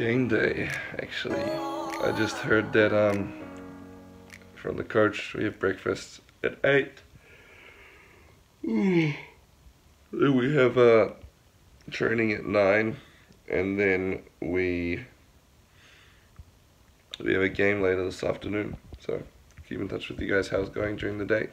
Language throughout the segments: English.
Game day, actually. I just heard that um, from the coach we have breakfast at 8. Then we have uh, training at 9 and then we we have a game later this afternoon. So keep in touch with you guys how it's going during the day.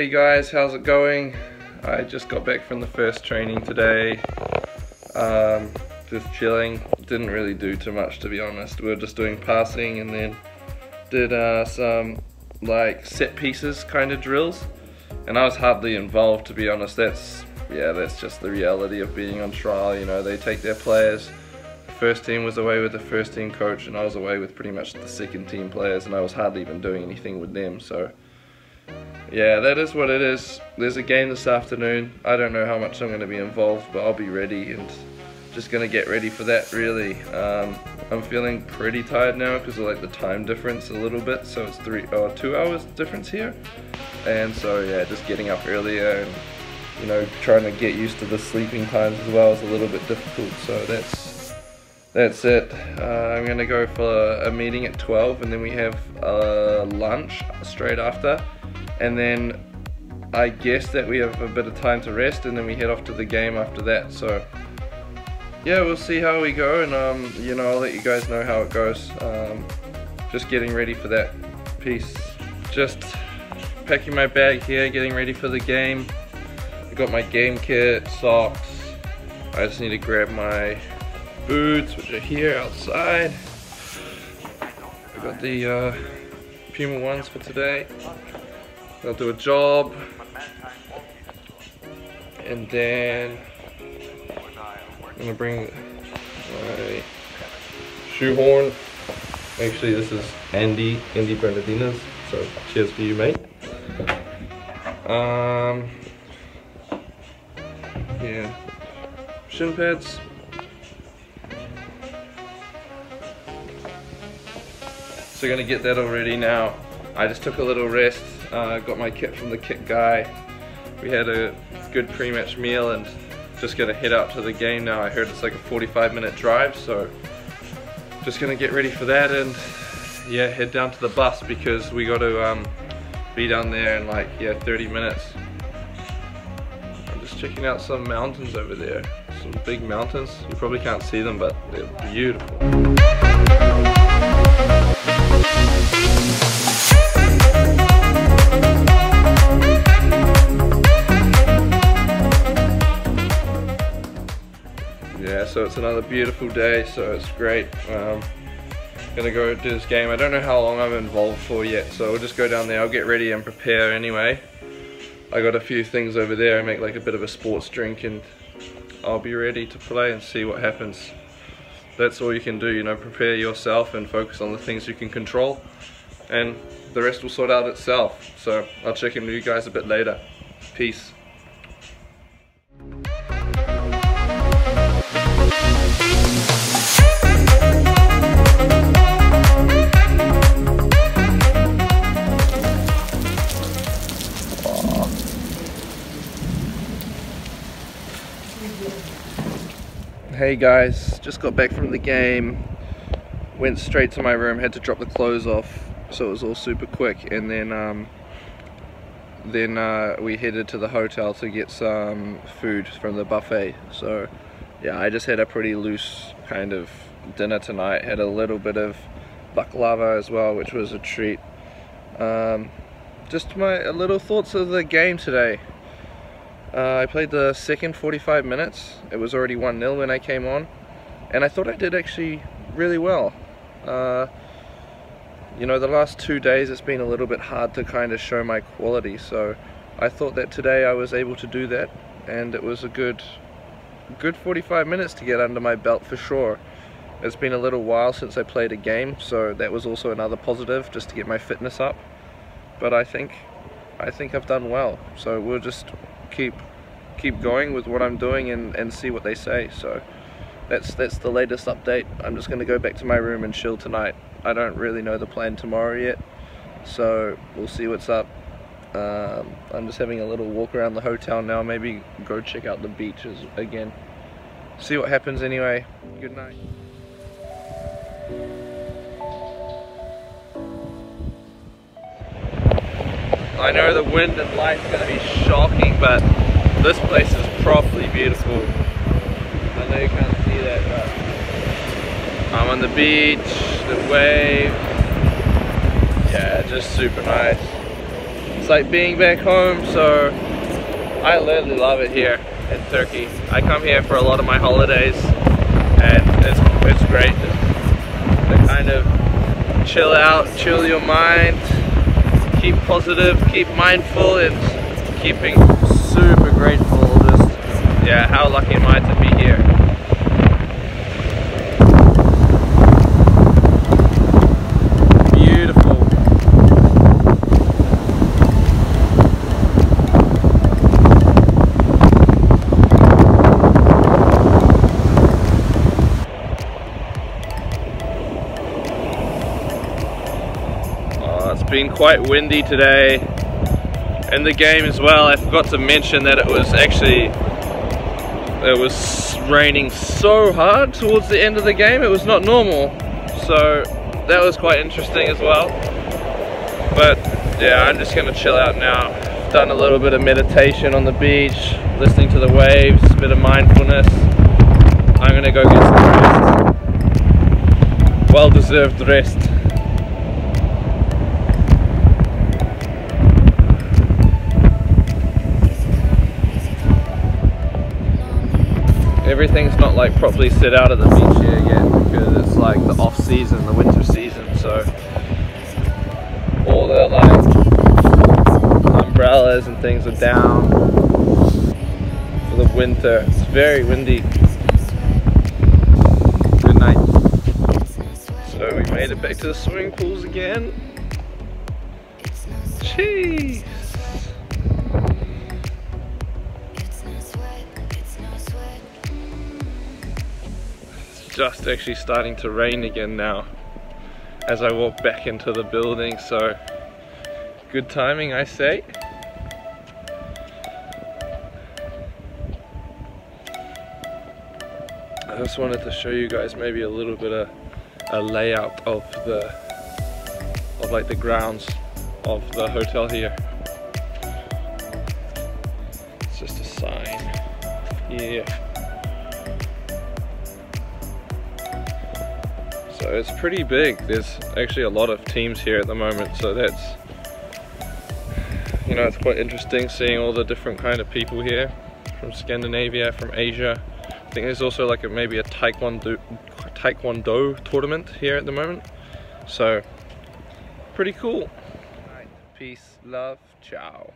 Hey guys, how's it going? I just got back from the first training today. Um, just chilling. Didn't really do too much to be honest. We were just doing passing and then did uh, some like set pieces kind of drills. And I was hardly involved to be honest. That's yeah, that's just the reality of being on trial. You know, they take their players. The first team was away with the first team coach, and I was away with pretty much the second team players, and I was hardly even doing anything with them. So yeah, that is what it is. There's a game this afternoon. I don't know how much I'm going to be involved, but I'll be ready and just going to get ready for that really. Um, I'm feeling pretty tired now because of like the time difference a little bit. So it's three or oh, two hours difference here. And so yeah, just getting up earlier and you know trying to get used to the sleeping times as well is a little bit difficult. So that's that's it. Uh, I'm gonna go for a meeting at 12 and then we have a lunch straight after and then I guess that we have a bit of time to rest and then we head off to the game after that. So yeah we'll see how we go and um, you know I'll let you guys know how it goes. Um, just getting ready for that piece. Just packing my bag here getting ready for the game. I got my game kit socks. I just need to grab my boots which are here outside. I got the uh, Puma ones for today I'll do a job. And then I'm gonna bring my shoehorn. Actually, this is Andy, Andy Bernardina's. So cheers for you, mate. Um, yeah, shin pads. So gonna get that already now. I just took a little rest uh, got my kit from the kit guy. We had a good pre-match meal and just gonna head out to the game now. I heard it's like a 45 minute drive, so just gonna get ready for that and yeah, head down to the bus because we got to um, be down there in like, yeah, 30 minutes. I'm just checking out some mountains over there. Some big mountains. You probably can't see them, but they're beautiful. So it's another beautiful day, so it's great. Um, gonna go do this game. I don't know how long I'm involved for yet, so we'll just go down there. I'll get ready and prepare anyway. I got a few things over there. I make like a bit of a sports drink and I'll be ready to play and see what happens. That's all you can do, you know, prepare yourself and focus on the things you can control and the rest will sort out itself. So I'll check in with you guys a bit later. Peace. Hey guys, just got back from the game, went straight to my room, had to drop the clothes off, so it was all super quick, and then um, then uh, we headed to the hotel to get some food from the buffet. So yeah, I just had a pretty loose kind of dinner tonight, had a little bit of baklava as well, which was a treat. Um, just my little thoughts of the game today. Uh, I played the second 45 minutes. It was already 1-0 when I came on. And I thought I did actually really well. Uh, you know, the last two days it's been a little bit hard to kind of show my quality. So I thought that today I was able to do that. And it was a good, good 45 minutes to get under my belt for sure. It's been a little while since I played a game. So that was also another positive just to get my fitness up. But I think I think I've done well. So we'll just keep keep going with what I'm doing and, and see what they say. So that's that's the latest update. I'm just gonna go back to my room and chill tonight. I don't really know the plan tomorrow yet. So we'll see what's up. Um, I'm just having a little walk around the hotel now. Maybe go check out the beaches again. See what happens anyway. Good night. I know the wind and light's to be shocking, but this place is properly beautiful. I know you can't see that, but I'm on the beach, the wave. Yeah, just super nice. It's like being back home, so I literally love it here in Turkey. I come here for a lot of my holidays, and it's, it's great to kind of chill out, chill your mind, keep positive, keep mindful, and keeping super grateful. Just, yeah, how lucky am I to be here? Beautiful. Oh, it's been quite windy today in the game as well. I forgot to mention that it was actually it was raining so hard towards the end of the game. It was not normal, so that was quite interesting as well. But yeah, I'm just gonna chill out now. Done a little bit of meditation on the beach, listening to the waves, a bit of mindfulness. I'm gonna go get some rest. Well deserved rest. Everything's not like properly set out at the beach here yet because it's like the off season, the winter season, so all the like umbrellas and things are down for the winter. It's very windy. Good night. So we made it back to the swimming pools again. Jeez. Just actually starting to rain again now as I walk back into the building so good timing I say. I just wanted to show you guys maybe a little bit of a layout of the of like the grounds of the hotel here. It's just a sign. Yeah it's pretty big. There's actually a lot of teams here at the moment, so that's you know it's quite interesting seeing all the different kind of people here from Scandinavia, from Asia. I think there's also like a, maybe a taekwondo taekwondo tournament here at the moment. So pretty cool. Peace, love, ciao.